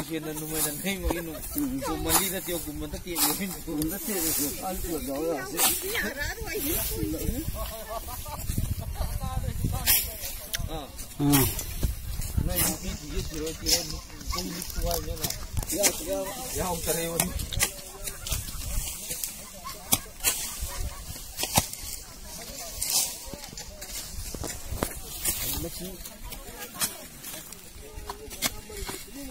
Ujian dan numai dan hei mau inu. Kumandi dan tiok kumanda tiak yuhin. Kumanda tiak yuhin. Alku dora. Hmm. Nah, ini dia kira-kira kumbi tua ni lah. Ya, ya, ya, utarewon. Macam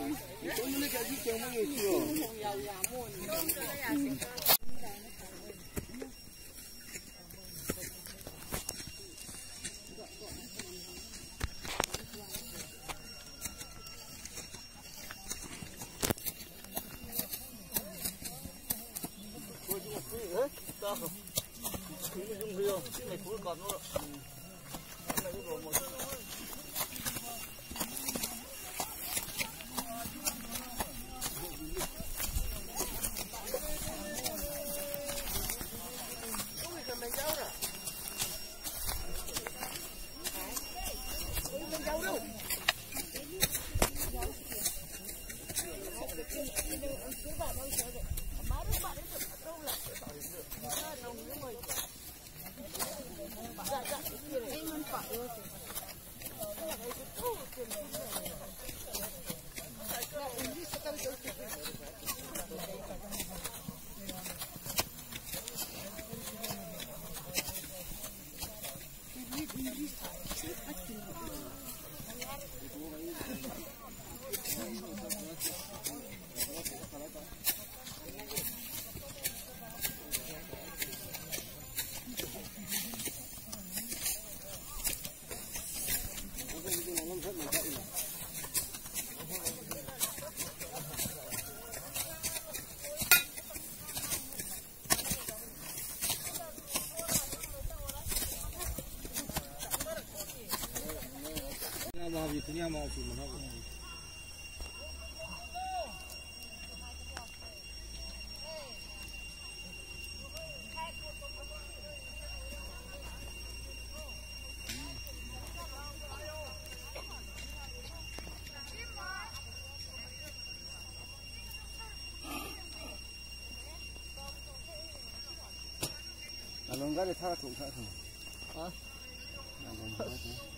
我今天才去上班，去哦。今天才二十多，现在才二十多。我中午睡了，打个，要，今兔子。那龙哥的查了，查了。啊，那龙家的。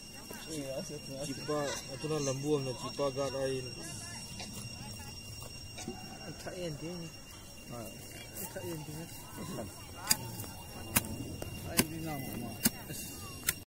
Cipa, atau nak lembu atau cipa gak lain. Tak yang dia ni. Ha. Tak yang dia. Tak dia nama.